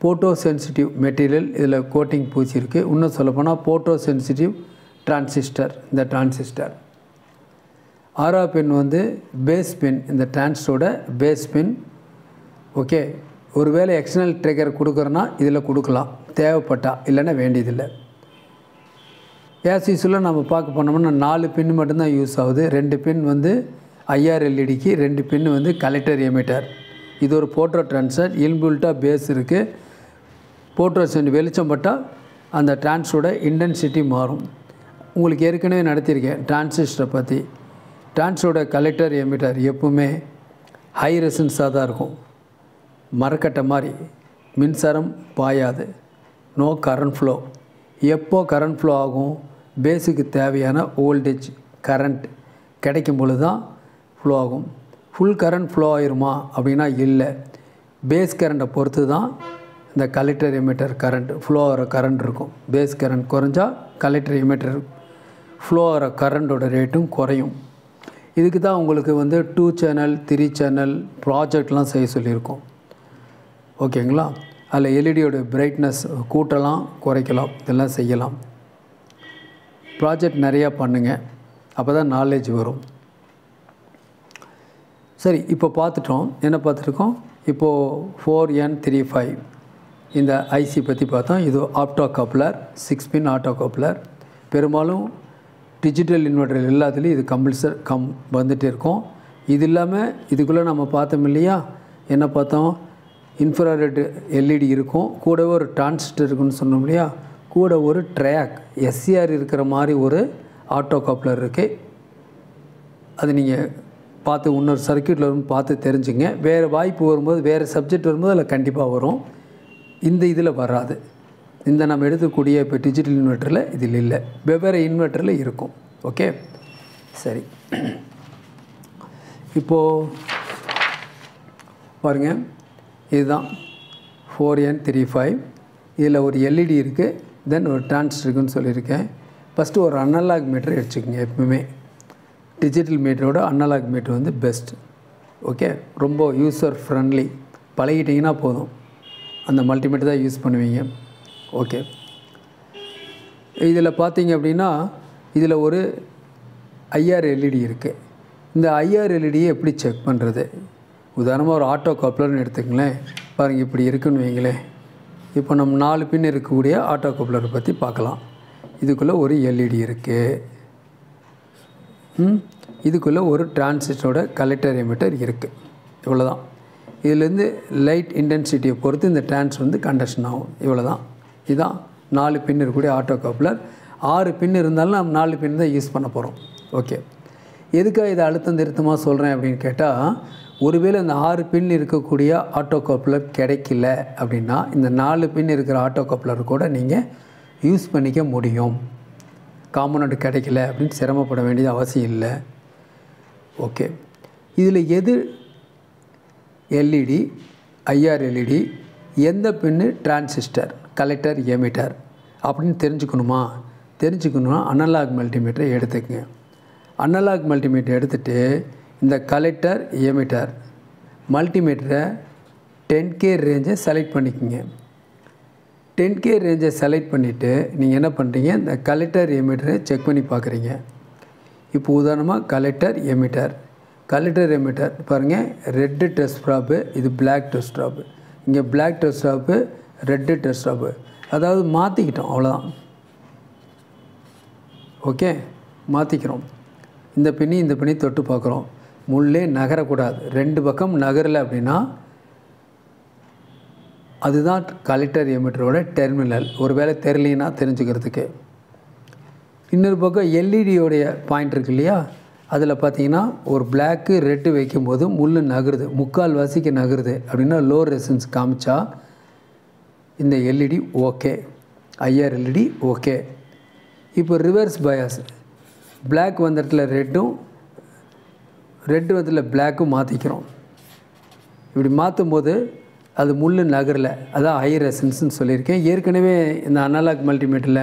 போட்டோ சென்சிட்டிவ் மெட்டீரியல் இதில் கோட்டிங் பூச்சிருக்கு இன்னும் சொல்லப்போனால் போட்டோ சென்சிட்டிவ் டிரான்சிஸ்டர் இந்த டிரான்சிஸ்டர் ஆறா பின் வந்து பேஸ் பின் இந்த டிரான்ஸோட பேஸ் பின் ஓகே ஒருவேளை எக்ஸ்டர்னல் ட்ரிகர் கொடுக்குறோன்னா இதில் கொடுக்கலாம். தேவைப்பட்டா இல்லைன்னா வேண்டியதில்லை. ஏசிஸில் நம்ம பார்க்க போனோம்னா நாலு பின் மட்டும்தான் யூஸ் ஆகுது. ரெண்டு பின் வந்து ஐஆர்எல்இடிக்கு ரெண்டு பின் வந்து கலெக்டர் எமிட்டர் இது ஒரு போட்டோ ட்ரான்ஸ்ஃபர் இன்புல்ட்டாக பேஸ் இருக்குது போட்டோ சென்ட் வெளிச்சம் பட்டால் அந்த ட்ரான்ஸோட இன்டென்சிட்டி மாறும். உங்களுக்கு ஏற்கனவே நடத்தியிருக்கேன் டிரான்சிஸ்டரை பற்றி டிரான்ஸோட கலெக்டர் எமிட்டர் எப்பவுமே ஹை ரெசன்ஸாக தான் இருக்கும். மரக்கட்டை மாதிரி மின்சாரம் பாயாது. நோ கரண்ட் ஃப்ளோ எப்போ கரண்ட் ஃப்ளோ ஆகும்? பேஸுக்கு தேவையான வோல்டேஜ் கரண்ட் கிடைக்கும் பொழுது தான் ஃப்ளோ ஆகும். ஃபுல் கரண்ட் ஃப்ளோ ஆயிருமா? அப்படின்னா இல்லை. பேஸ் கரண்ட்டை பொறுத்து தான் இந்த கலெக்டர் எமிட்டர் கரண்ட் ஃப்ளோ ஆகிற கரண்ட் இருக்கும். பேஸ் கரண்ட் குறைஞ்சா கலெக்டர் எமிட்டர் ஃப்ளோ ஆகிற கரண்ட்டோட ரேட்டும் குறையும். இதுக்கு தான் உங்களுக்கு வந்து டூ சேனல் த்ரீ சேனல் ப்ராஜெக்ட்லாம் செய்ய சொல்லியிருக்கோம். ஓகேங்களா? அதில் எல்இடியோட பிரைட்னஸ் கூட்டலாம் குறைக்கலாம் இதெல்லாம் செய்யலாம். ப்ராஜெக்ட் நிறையா பண்ணுங்கள் அப்போ தான் நாலேஜ் வரும். சரி இப்போ பார்த்துட்டோம். என்ன பார்த்துருக்கோம்? இப்போது ஃபோர் என் த்ரீ ஃபைவ் இந்த ஐசி பற்றி பார்த்தோம். இது opto coupler six pin auto coupler பெரும்பாலும் டிஜிட்டல் இன்வெர்டர் எல்லாத்துலேயும் இது கம்பல்சர் கம் வந்துகிட்டே இருக்கும். இது இல்லாமல் இதுக்குள்ளே நம்ம பார்த்தோம் இல்லையா? என்ன பார்த்தோம்? இன்ஃப்ராரெட் எல்இடி இருக்கும். கூடவே ஒரு டிரான்சிஸ்டர் இருக்குன்னு சொன்னோம் இல்லையா? கூட ஒரு ட்ராக் எஸ்சிஆர் இருக்கிற மாதிரி ஒரு ஆட்டோ கப்ளர் இருக்குது அது நீங்கள் பார்த்து இன்னொரு சர்க்கியூட்டில் வரும் பார்த்து தெரிஞ்சுங்க. வேறு வாய்ப்பு வரும்போது வேறு சப்ஜெக்ட் வரும்போது அதில் கண்டிப்பாக வரும். இந்த இதில் வராது. இந்த நம்ம எடுத்துக்கூடிய இப்போ டிஜிட்டல் இன்வெர்ட்டரில் இதில் இல்லை. வெவ்வேறு இன்வெர்ட்டரில் இருக்கும். ஓகே? சரி. இப்போது பாருங்கள் இதுதான் ஃபோர் என் த்ரீ ஃபைவ் இதில் ஒரு எல்இடி இருக்குது தென் ஒரு டிரான்ஸ்டர் இருக்குன்னு சொல்லியிருக்கேன். ஃபஸ்ட்டு ஒரு அனலாக் மீட்டர் எடுத்துக்கோங்க எப்பவுமே. டிஜிட்டல் மீட்டரோட அனலாக் மீட்டர் வந்து பெஸ்ட் ஓகே ரொம்ப யூஸர் ஃப்ரெண்ட்லி பழகிட்டிங்கன்னா போதும். அந்த மல்டிமீட்டர் தான் யூஸ் பண்ணுவீங்க. ஓகே இதில் பார்த்தீங்க அப்படின்னா இதில் ஒரு ஐஆர் எல்இடி இருக்குது இந்த ஐஆர் எல்இடியை எப்படி செக் பண்ணுறது உதாரணமாக ஒரு ஆட்டோ கப்ளர்னு எடுத்துக்கங்களேன். பாருங்கள் இப்படி இருக்குன்னு வைங்களேன். இப்போ நம்ம நாலு பின் இருக்கக்கூடிய ஆட்டோ கப்ளரை பற்றி பார்க்கலாம். இதுக்குள்ளே ஒரு எல்இடி இருக்குது ம்? இதுக்குள்ளே ஒரு டிரான்சிஸ்டரோட கலெக்டர் எமிட்டர் இருக்குது இவ்வளோதான் இதுலேருந்து லைட் இன்டென்சிட்டியை பொறுத்து இந்த டிரான்ஸ் வந்து கண்டக்ஷன் ஆகும். இவ்வளோ தான் இதுதான் நாலு பின் இருக்கக்கூடிய ஆட்டோ கப்ளர் ஆறு பின் இருந்தாலும் நம்ம நாலு பின் தான் யூஸ் பண்ண போகிறோம் ஓகே எதுக்காக இதை அழுத்தம் திருத்தமாக சொல்கிறேன் அப்படின்னு கேட்டால் ஒருவேளை இந்த ஆறு பின் இருக்கக்கூடிய ஆட்டோ கப்ளர் கிடைக்கல அப்படின்னா இந்த நாலு பின் இருக்கிற ஆட்டோ கப்ளர் கூட நீங்கள் யூஸ் பண்ணிக்க முடியும். காம்பனண்ட் கிடைக்கல அப்படின்னு சிரமப்பட வேண்டியது அவசியம் இல்லை. ஓகே. இதில் எது எல்இடி ஐஆர் எல்இடி எந்த பின்னு டிரான்சிஸ்டர் கலெக்டர் எமிட்டர் அப்படின்னு தெரிஞ்சுக்கணுமா? தெரிஞ்சுக்கணுன்னா அனலாக் மல்டிமீட்டரை எடுத்துக்கங்க. அனலாக் மல்டிமீட்டர் எடுத்துகிட்டு இந்த கலெக்டர் எமிட்டர் மல்டிமீட்டரை டென் கே ரேஞ்சை செலக்ட் பண்ணிக்கோங்க. டென் கே ரேஞ்சை செலக்ட் பண்ணிவிட்டு நீங்கள் என்ன பண்ணுறீங்க இந்த கலெக்டர் எமிட்டரை செக் பண்ணி பார்க்குறீங்க. இப்போ உதாரணமாக கலெக்டர் எமிட்டர் கலெக்டர் எமிட்டர் பாருங்கள் ரெட்டு டெஸ்ட் ட்ராப்பு இது பிளாக் டெஸ்ட் ட்ராப்பு இங்கே black test drop red test drop அதாவது மாற்றிக்கிட்டோம் அவ்வளோதான் ஓகே? மாற்றிக்கிறோம் இந்த பின்னி இந்த பின்னி தொட்டு பார்க்குறோம். முள்ளே நகரக்கூடாது. ரெண்டு பக்கம் நகரலை அப்படின்னா அதுதான் கலெக்டர் எமிட்டரோட டெர்மினல் ஒருவேளை தெரிலினா தெரிஞ்சுக்கிறதுக்கு. இன்னொரு பக்கம் எல்இடியோடைய பாயிண்ட் இருக்கு இல்லையா? அதில் பார்த்தீங்கன்னா ஒரு பிளாக்கு ரெட்டு வைக்கும்போது முள் நகருது. முக்கால் வாசிக்கு நகருது அப்படின்னா லோ ரெசன்ஸ் காமிச்சா இந்த LED okay IR LED okay இப்போ ரிவர்ஸ் பயாஸ் பிளாக் வந்த இடத்துல ரெட்டும் ரெட்டு வந்ததுல பிளாக்கும் மாற்றிக்கிறோம் இப்படி மாற்றும் போது அது முள் நகரில். அதான் ஹை ரெசன்ஸ்னு சொல்லியிருக்கேன். ஏற்கனவே இந்த அனலாக் மல்டிமீட்டரில்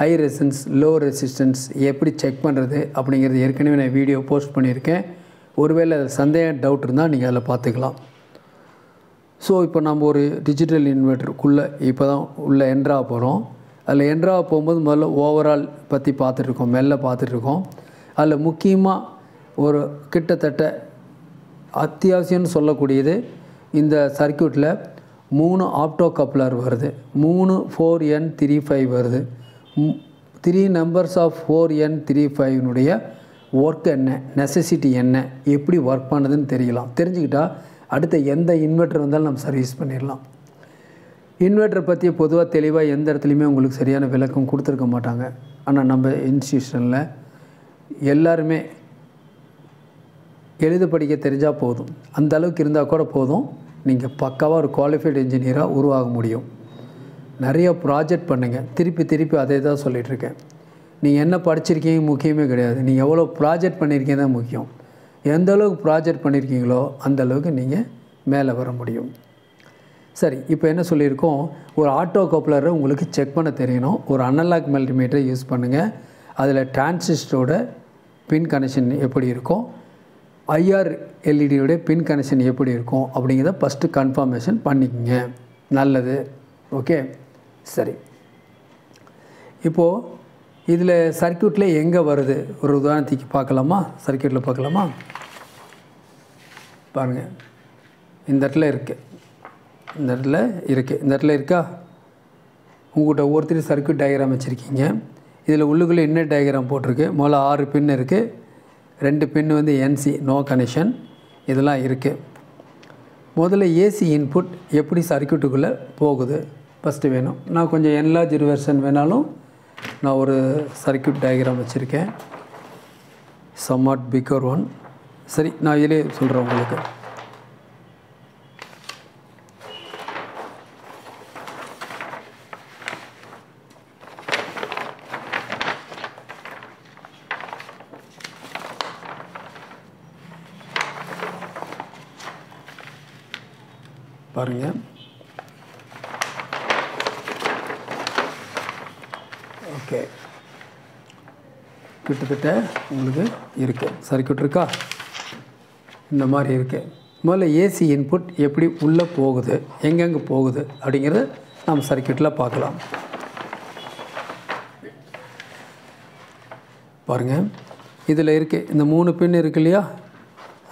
ஹை ரெசன்ஸ் லோ ரெசிஸ்டன்ஸ் எப்படி செக் பண்ணுறது அப்படிங்கிறது ஏற்கனவே நான் வீடியோ போஸ்ட் பண்ணியிருக்கேன். ஒருவேளை சந்தேகம் டவுட் இருந்தால் நீங்கள் அதில் பார்த்துக்கலாம். ஸோ இப்போ நம்ம ஒரு டிஜிட்டல் இன்வெர்ட்டருக்குள்ளே இப்போ தான் உள்ளே என்ட்ரா போகிறோம் அதில் என்ட்ரா போகும்போது முதல்ல ஓவரால் பற்றி பார்த்துட்ருக்கோம் மெல்ல பார்த்துட்ருக்கோம் அதில் முக்கியமாக ஒரு கிட்டத்தட்ட அத்தியாவசியம்னு சொல்லக்கூடியது இந்த சர்க்கியூட்டில் மூணு ஆப்டோ கப்ளர் வருது. மூணு ஃபோர் என் த்ரீ ஃபைவ் வருது. Three numbers of four N three ஃபைவ்னுடைய work என்ன? நெசசிட்டி என்ன? எப்படி ஒர்க் பண்ணுதுன்னு தெரியலாம். தெரிஞ்சுக்கிட்டால் அடுத்த எந்த இன்வெர்ட்டர் வந்தாலும் நம்ம சர்வீஸ் பண்ணிடலாம். இன்வெர்ட்டரை பற்றி பொதுவாக தெளிவாக எந்த இடத்துலையுமே உங்களுக்கு சரியான விளக்கம் கொடுத்துருக்க மாட்டாங்க. ஆனால் நம்ம இன்ஸ்டியூஷனில் எல்லாருமே எழுத படிக்க தெரிஞ்சால் போதும். அந்த அளவுக்கு இருந்தால் கூட போதும். நீங்கள் பக்காவாக ஒரு குவாலிஃபைடு இன்ஜினியராக உருவாக முடியும். நிறைய ப்ராஜெக்ட் பண்ணுங்கள் திருப்பி திருப்பி அதே தான் சொல்லிகிட்ருக்கேன் நீங்கள் என்ன படிச்சிருக்கீங்க முக்கியமே கிடையாது. நீங்கள் எவ்வளோ ப்ராஜெக்ட் பண்ணியிருக்கீங்க தான் முக்கியம். எந்த அளவுக்கு ப்ராஜெக்ட் பண்ணியிருக்கீங்களோ அந்தளவுக்கு நீங்கள் மேலே வர முடியும். சரி இப்போ என்ன சொல்லியிருக்கோம்? ஒரு ஆட்டோ கோப்ளரை உங்களுக்கு செக் பண்ண தெரியணும். ஒரு அனலாக் மல்டிமீட்டரை யூஸ் பண்ணுங்கள் அதில் டிரான்சிஸ்டரோட பின் கனெக்ஷன் எப்படி இருக்கும்? ஐஆர் எல்இடியோட பின் கனெக்ஷன் எப்படி இருக்கும் அப்படிங்கிறத ஃபஸ்ட்டு கன்ஃபர்மேஷன் பண்ணிக்கோங்க. நல்லது. ஓகே சரி. இப்போது இதில் சர்க்கியூட்டில் எங்கே வருது? ஒரு உதாரணத்துக்கு பார்க்கலாமா? சர்க்கியூட்டில் பார்க்கலாமா? பாருங்கள் இந்த இடத்துல இருக்குது இந்த இடத்துல இருக்குது இந்த இடத்துல இருக்கா? உங்கள்கிட்ட ஒவ்வொருத்தரும் சர்க்கியூட் டயக்ராம் வச்சுருக்கீங்க. இதில் உள்ளுக்குள்ளே என்ன டயக்ராம் போட்டிருக்கு? முதல்ல ஆறு பின் இருக்குது ரெண்டு பின் வந்து என்சி நோ கனெக்ஷன் இதெல்லாம் இருக்குது முதல்ல ஏசி இன்புட் எப்படி சர்க்கியூட்டுக்குள்ளே போகுது? ஃபஸ்ட்டு வேணும். நான் கொஞ்சம் என்லாஜ் ரிவர்ஷன் வேணாலும் நான் ஒரு சர்க்கியூட் டயக்ராம் வச்சுருக்கேன். சம்மாட் பிக்கர் ஒன் சரி நான் இதிலே சொல்கிறேன் உங்களுக்கு. பாருங்கள் ஓகே. கிட்டத்தட்ட உங்களுக்கு இருக்குது சர்க்கியூட் இருக்கா? இந்த மாதிரி இருக்குது முதல்ல ஏசி இன்புட் எப்படி உள்ளே போகுது எங்கெங்கே போகுது அப்படிங்கிறத நம்ம சர்க்கியூட்டில் பார்க்கலாம். பாருங்கள் இதில் இருக்குது இந்த மூணு பின் இருக்கு இல்லையா?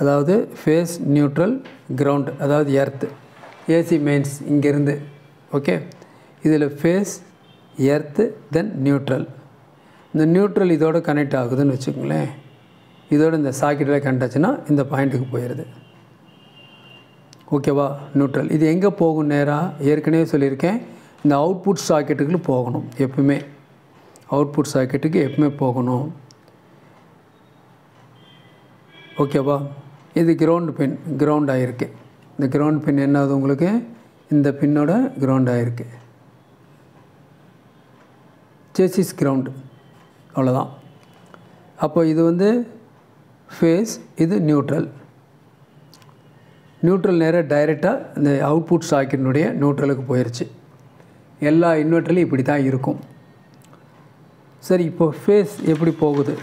அதாவது ஃபேஸ் நியூட்ரல் கிரவுண்ட் அதாவது எர்த்து ஏசி மெயின்ஸ் இங்கேருந்து ஓகே இதில் ஃபேஸ் எர்த்து தென் நியூட்ரல் இந்த நியூட்ரல் இதோட கனெக்ட் ஆகுதுன்னு வச்சுக்கோங்களேன். இதோட இந்த சாக்கெட்டில் கனெக்ட் ஆச்சுன்னா இந்த பாயிண்ட்டுக்கு போயிடுது. ஓகேவா நியூட்ரல் இது எங்கே போகும் நேராக ஏற்கனவே சொல்லியிருக்கேன். இந்த அவுட்புட் சாக்கெட்டுக்கு போகணும் எப்பவுமே. அவுட்புட் சாக்கெட்டுக்கு எப்பவுமே போகணும். ஓகேவா இது கிரவுண்ட் பின் கிரவுண்ட் ஆகிருக்கு இந்த கிரவுண்ட் பின் என்ன ஆகுது உங்களுக்கு? இந்த பின்னோட கிரவுண்ட் ஆகிருக்கு சேசிஸ் கிரவுண்டு அவ்வளோதான் அப்போ இது வந்து ஃபேஸ் இது நியூட்ரல் நியூட்ரல் நேராக டைரெக்டாக இந்த அவுட்புட் சாக்கெட்டினுடைய நியூட்ரலுக்கு போயிடுச்சு எல்லா இன்வெர்ட்டர்லையும் இப்படி தான் இருக்கும். சரி இப்போ ஃபேஸ் எப்படி போகுது?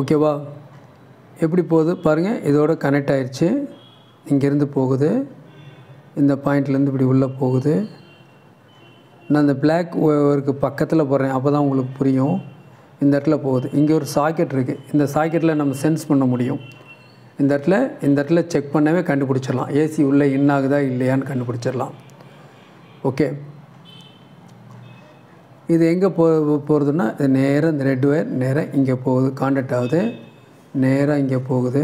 ஓகேவா எப்படி போகுது? பாருங்கள் இதோட கனெக்ட் ஆயிடுச்சு இங்கேருந்து போகுது. இந்த பாயிண்ட்லேருந்து இப்படி உள்ளே போகுது. நான் இந்த பிளாக் ஒயருக்கு பக்கத்தில் போடுறேன் அப்போ தான் உங்களுக்கு புரியும். இந்த இடத்துல போகுது. இங்கே ஒரு சாக்கெட் இருக்குது இந்த சாக்கெட்டில் நம்ம சென்ஸ் பண்ண முடியும். இந்த இடத்துல இந்த இடத்துல செக் பண்ணவே கண்டுபிடிச்சிடலாம். ஏசி உள்ளே இன் ஆகுதா இல்லையான்னு கண்டுபிடிச்சிடலாம். ஓகே இது எங்கே போ போகிறதுன்னா இது நேராக இந்த ரெட் ஒயர் நேராக இங்கே போகுது காண்டாக்ட் ஆகுது. நேராக இங்கே போகுது.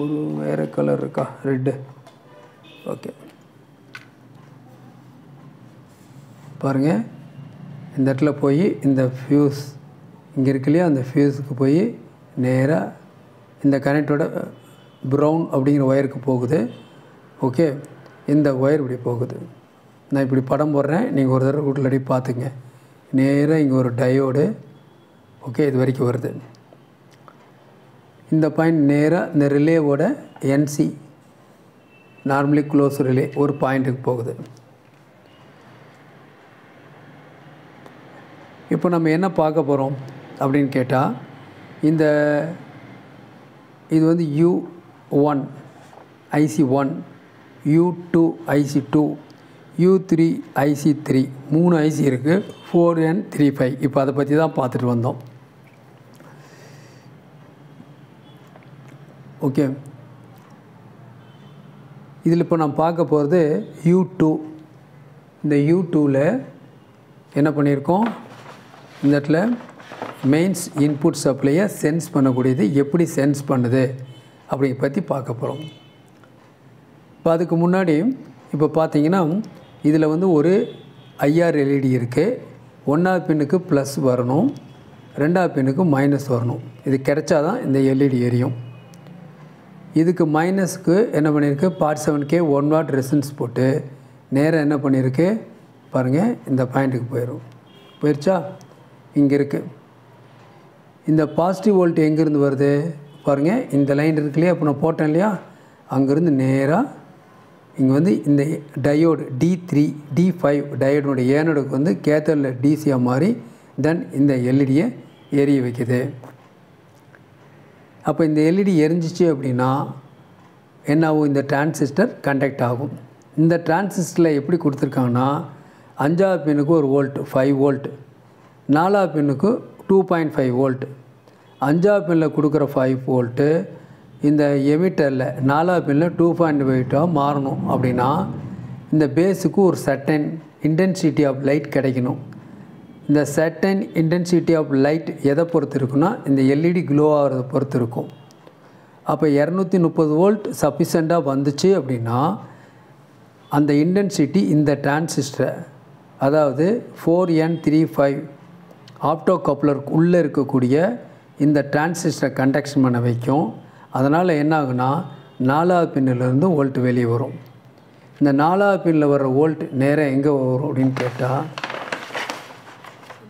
ஒரு வேறு கலர் இருக்கா? ரெட்டு ஓகே பாருங்கள் இந்த இடத்துல போய் இந்த ஃபியூஸ் இங்கே இருக்கு இல்லையா? அந்த ஃபியூஸுக்கு போய் நேராக இந்த கனெக்டோட ப்ரௌன் அப்படிங்கிற ஒயருக்கு போகுது. ஓகே இந்த ஒயர் இப்படி போகுது. நான் இப்படி படம் போடுறேன். நீங்கள் ஒரு தடவை வீட்டில் அடி பார்த்துங்க. நேராக இங்கே ஒரு டயோடு ஓகே இது வரைக்கும் வருது. இந்த பாயிண்ட் நேராக இந்த ரிலேவோட என்சி நார்மலி க்ளோஸ் ரிலே ஒரு பாயிண்ட்டுக்கு போகுது. இப்போ நம்ம என்ன பார்க்க போகிறோம் அப்படின்னு கேட்டால் இந்த இது வந்து U one IC one U two IC two U three IC three மூணு ஐசி இருக்குது ஃபோர் என் த்ரீ ஃபைவ் இப்போ அதை பற்றி தான் பார்த்துட்டு வந்தோம். ஓகே இதில் இப்போ நான் பார்க்க போகிறது யூ டூ இந்த யூ டூவில் என்ன பண்ணியிருக்கோம்? இந்த இடத்துல மெயின்ஸ் இன்புட் சப்ளையை சென்ஸ் பண்ணக்கூடியது. எப்படி சென்ஸ் பண்ணுது? அப்படிங்க பற்றி பார்க்க போகிறோம் இப்போ அதுக்கு முன்னாடி இப்போ பார்த்தீங்கன்னா இதில் வந்து ஒரு ஐஆர் எல்இடி இருக்குது ஒன்றாவது பின்னுக்கு ப்ளஸ் வரணும். ரெண்டாவது பின்னுக்கு மைனஸ் வரணும். இது கிடைச்சாதான் இந்த எல்இடி எரியும். இதுக்கு மைனஸ்க்கு என்ன பண்ணியிருக்கு? Part seven K one watt resistance போட்டு நேராக என்ன பண்ணியிருக்கு? பாருங்கள் இந்த பாயிண்ட்டுக்கு போயிடும் போயிடுச்சா இங்கே இருக்குது இந்த பாசிட்டிவ் வோல்ட் எங்கேருந்து வருது? பாருங்கள் இந்த லைன் இருக்கு இல்லையா? இப்போ நான் போட்டேன் இல்லையா? அங்கேருந்து நேராக இங்கே வந்து இந்த diode D three D five டயோடோட ஏனோடுக்கு வந்து கேத்தலில் டிசியாக மாறி தென் இந்த எல்இடியை எரிய வைக்குது. அப்போ இந்த எல்இடி எரிஞ்சிச்சு அப்படின்னா என்ன ஆகும் இந்த டிரான்சிஸ்டர் கண்டக்ட் ஆகும். இந்த டிரான்சிஸ்டரில் எப்படி கொடுத்துருக்காங்கன்னா அஞ்சாவது பின்னுக்கு ஒரு வோல்ட் ஃபைவ் வோல்ட் நாலாவது பின்னுக்கு டூ பாயிண்ட் ஃபைவ் வோல்ட் அஞ்சாவது பின்னில் கொடுக்குற ஃபைவ் வோல்ட்டு இந்த எமிட்டரில் நாலாவது பின்னில் டூ பாயிண்ட் ஃபைவ்ட்டாக மாறணும் அப்படின்னா இந்த பேஸுக்கு ஒரு சட்டன் இன்டென்சிட்டி ஆஃப் லைட் கிடைக்கணும். இந்த சட்டன் இன்டென்சிட்டி ஆஃப் லைட் எதை பொறுத்து இருக்குன்னா இந்த எல்இடி க்ளோ ஆகிறத பொறுத்து இருக்கும். அப்போ இரநூத்தி முப்பது வோல்ட் சஃபிஷண்ட்டாக வந்துச்சு அப்படின்னா அந்த இன்டென்சிட்டி இந்த டிரான்சிஸ்டரை அதாவது four N three five opto கப்ளருக்கு உள்ளே இருக்கக்கூடிய இந்த டிரான்சிஸ்டரை கண்டக்ஷன் பண்ண வைக்கும். அதனால் என்ன ஆகுனா நாலாவது பின்னிலேருந்து ஓல்ட் வெளியே வரும். இந்த நாலாவது பின்னில் வர்ற ஓல்ட் நேராக எங்கே வரும் அப்படின்னு கேட்டால்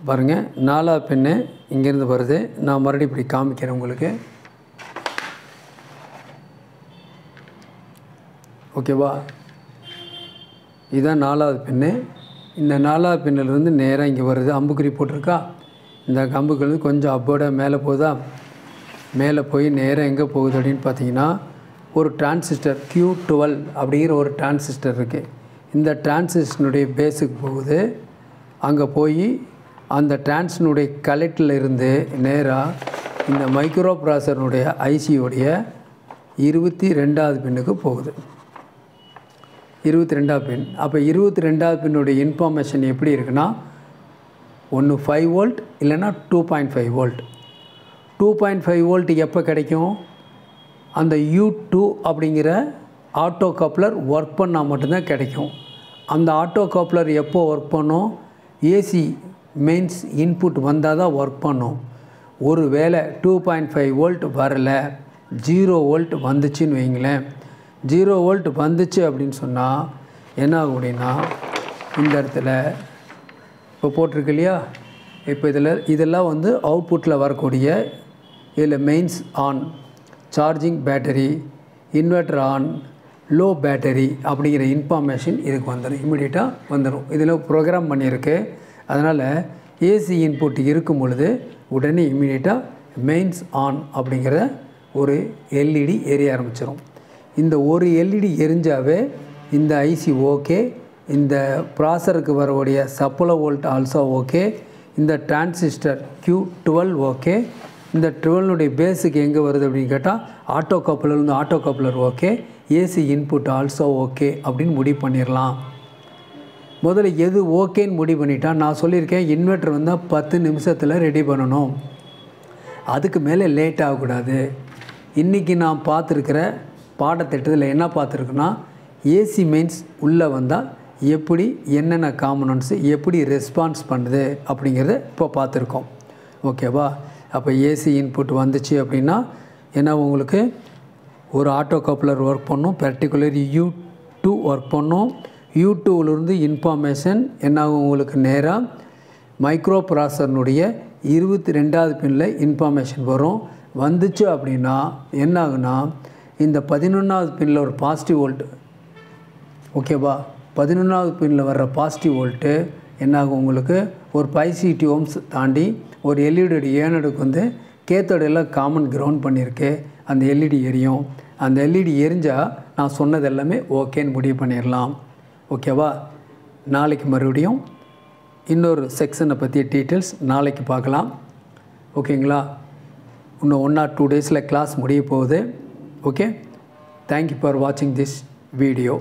பாருங்கள் நாலாவது பின்னு இங்கேருந்து வருது. நான் மறுபடியும் இப்படி காமிக்கிறேன் உங்களுக்கு. ஓகேவா இதுதான் நாலாவது பின்னு. இந்த நாலாவது பின்னிலேருந்து நேராக இங்கே வருது. அம்புக்குறி போட்டிருக்கா? இந்த அம்புக்குறி கொஞ்சம் அப்போட மேலே போதா மேலே போய் நேராக எங்கே போகுது அப்படின்னு பார்த்தீங்கன்னா ஒரு டிரான்சிஸ்டர் கியூ டுவெல் அப்படிங்கிற ஒரு டிரான்சிஸ்டர் இருக்குது இந்த டிரான்சிஸ்டனுடைய பேஸுக்கு போகுது. அங்கே போய் அந்த டிரான்ஸ்னுடைய கலெக்டில் இருந்து நேராக இந்த மைக்ரோ ப்ராசருடைய ஐசியோடைய இருபத்தி ரெண்டாவது பின்னுக்கு போகுது. இருபத்தி ரெண்டாவது பின். அப்போ இருபத்தி ரெண்டாவது பின்னுடைய இன்ஃபர்மேஷன் எப்படி இருக்குன்னா ஒன்று ஃபைவ் வோல்ட் இல்லைன்னா two point five volt two point five volt எப்போ கிடைக்கும்? அந்த யூ டூ அப்படிங்கிற ஆட்டோ கப்ளர் ஒர்க் பண்ணால் மட்டும்தான் கிடைக்கும். அந்த ஆட்டோ கப்ளர் எப்போ ஒர்க் பண்ணும்? ஏசி மெயின்ஸ் இன்புட் வந்தால் தான் ஒர்க் பண்ணும். ஒரு வேளை டூ பாயிண்ட் ஃபைவ் வோல்ட் வரல ஜீரோ வோல்ட் வந்துச்சுன்னு வைங்களேன் ஜீரோ வோல்ட் வந்துச்சு அப்படின்னு சொன்னால் என்ன ஆகும் அப்படின்னா இந்த இடத்துல இப்போ போட்டிருக்கு இல்லையா? இப்போ இதில் இதெல்லாம் வந்து அவுட்புட்டில் வரக்கூடிய இதில் mains on charging battery inverter on low battery அப்படிங்கிற இன்ஃபர்மேஷன் இதுக்கு வந்துடும் இமிடியட்டாக வந்துடும் இதில் ப்ரோக்ராம் பண்ணியிருக்கு. அதனால் ஏசி இன்புட் இருக்கும் பொழுது உடனே இம்மிடியட்டாக மெயின்ஸ் ஆன் அப்படிங்கிற ஒரு எல்இடி எரிய ஆரம்பிச்சிடும் இந்த ஒரு எல்இடி எரிஞ்சாவே இந்த ஐசி ஓகே இந்த ப்ராசருக்கு வரக்கூடிய சப்போலோ வோல்ட் ஆல்சோ ஓகே இந்த டிரான்சிஸ்டர் க்யூ டுவெல் ஓகே இந்த டுவெல்னுடைய பேஸுக்கு எங்கே வருது அப்படின்னு கேட்டால் ஆட்டோ கப்ளர் வந்து auto coupler okay AC input also okay அப்படின்னு முடிவு பண்ணிடலாம். முதல்ல எது ஓகேன்னு முடிவு பண்ணிட்டா நான் சொல்லியிருக்கேன் இன்வெர்டர் வந்தால் பத்து நிமிஷத்தில் ரெடி பண்ணணும். அதுக்கு மேலே லேட் ஆகக்கூடாது. இன்றைக்கி நான் பார்த்துருக்கிற பாடத்திட்டத்தில் என்ன பார்த்துருக்குன்னா ஏசி மெயின்ஸ் உள்ளே வந்தால் எப்படி என்னென்ன காம்பனன்ட்ஸு எப்படி ரெஸ்பான்ஸ் பண்ணுது அப்படிங்கிறத இப்போ பார்த்துருக்கோம். ஓகேவா? அப்போ ஏசி இன்புட் வந்துச்சு அப்படின்னா என்ன உங்களுக்கு? ஒரு ஆட்டோ கப்ளர் ஒர்க் பண்ணும். பர்டிகுலர் யூ டூ ஒர்க் பண்ணும். யூ டூவிலிருந்து இன்ஃபார்மேஷன் என்ன ஆகும் உங்களுக்கு நேராக மைக்ரோ ப்ராசர்னுடைய இருபத்தி ரெண்டாவது பின்னில் இன்ஃபார்மேஷன் வரும். வந்துச்சு அப்படின்னா என்ன ஆகுனா இந்த பதினொன்றாவது பின்னில் ஒரு பாசிட்டிவ் வோல்ட் ஓகேவா பதினொன்றாவது பின்னில் வர்ற பாசிட்டிவ் வோல்ட்டு என்னாகும் உங்களுக்கு? ஒரு பைசிட்டி ஓம்ஸ் தாண்டி ஒரு எல்இடியோட ஏனடுக்கு வந்து கேத்தோட எல்லாம் காமன் கிரவுண்ட் பண்ணியிருக்கு. அந்த எல்இடி எரியும். அந்த எல்இடி எரிஞ்சால் நான் சொன்னது எல்லாமே ஓகேன்னு முடிவு பண்ணிடலாம் ஓகேவா நாளைக்கு மறுபடியும் இன்னொரு செக்ஷனை பற்றிய டீட்டெயில்ஸ் நாளைக்கு பார்க்கலாம். ஓகேங்களா இன்னும் ஒன் ஆர் டூ டேஸில் கிளாஸ் முடிய போகுது. ஓகே தேங்க்யூ ஃபார் வாட்சிங் திஸ் வீடியோ